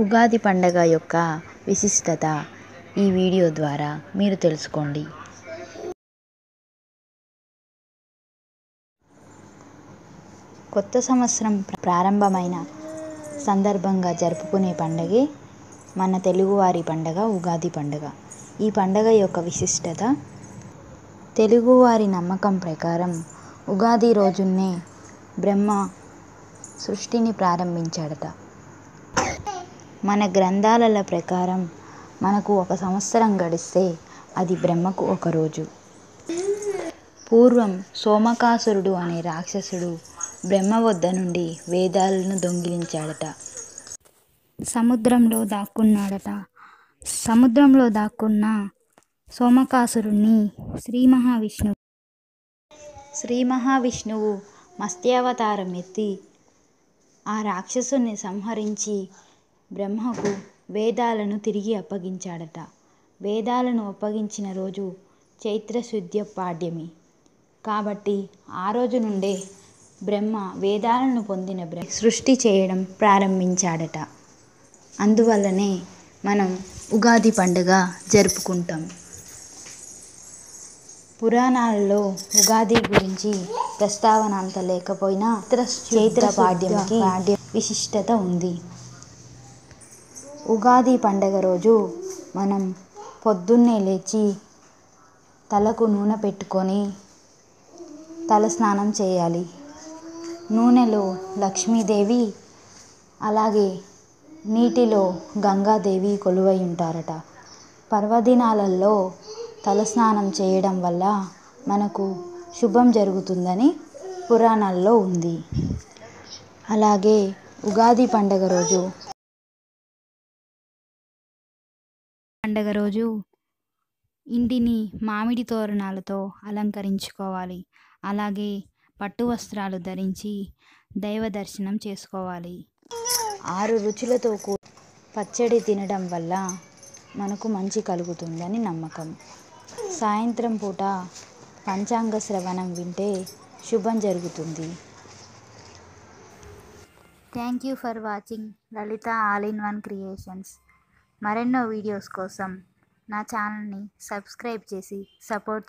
ఉగాది పండగ యొక్క విశిష్టత ఈ వీడియో ద్వారా మీరు తెలుసుకోండి. కొత్త సంవత్సరం ప్రారంభమైన సందర్భంగా జరుపుకునే పండగే మన తెలుగువారి పండగ ఉగాది పండగ. ఈ పండగ యొక్క విశిష్టత తెలుగువారి నమ్మకం ప్రకారం ఉగాది రోజున్నే బ్రహ్మ సృష్టిని ప్రారంభించాడట. మన గ్రంథాలల ప్రకారం మనకు ఒక సంవత్సరం గడిస్తే అది బ్రహ్మకు ఒక రోజు. పూర్వం సోమకాసురుడు అనే రాక్షసుడు బ్రహ్మ వద్ద నుండి వేదాలను దొంగిలించాడట. సముద్రంలో దాక్కున్నాడట. సముద్రంలో దాక్కున్న సోమకాసురుణ్ణి శ్రీ మహావిష్ణువు శ్రీ మహావిష్ణువు మత్స్యావతారం ఎత్తి ఆ రాక్షసుని సంహరించి బ్రహ్మకు వేదాలను తిరిగి అప్పగించాడట. వేదాలను అప్పగించిన రోజు చైత్రశుద్ధ పాడ్యమి. కాబట్టి ఆ రోజు నుండే బ్రహ్మ వేదాలను పొందిన బ్ర సృష్టి చేయడం ప్రారంభించాడట. అందువల్లనే మనం ఉగాది పండుగ జరుపుకుంటాం. పురాణాలలో ఉగాది గురించి ప్రస్తావన అంత లేకపోయినా చైత్ర పాడ్యంకి విశిష్టత ఉంది. ఉగాది పండగ రోజు మనం పొద్దున్నే లేచి తలకు నూనె పెట్టుకొని తల స్నానం చేయాలి. నూనెలో లక్ష్మీదేవి అలాగే నీటిలో గంగాదేవి కొలువై ఉంటారట. పర్వదినాలలో తలస్నానం చేయడం వల్ల మనకు శుభం జరుగుతుందని పురాణాల్లో ఉంది. అలాగే ఉగాది పండగ రోజు పండగ రోజు ఇంటిని మామిడి తోరణాలతో అలంకరించుకోవాలి. అలాగే పట్టు వస్త్రాలు ధరించి దైవ దర్శనం చేసుకోవాలి. ఆరు రుచులతో కూ పచ్చడి తినడం వల్ల మనకు మంచి కలుగుతుందని నమ్మకం. సాయంత్రం పూట పంచాంగ శ్రవణం వింటే శుభం జరుగుతుంది. Thank you for watching Lalitha all in one creations. మరెన్నో వీడియోస్ కోసం నా ఛానల్ని సబ్స్క్రైబ్ చేసి సపోర్ట్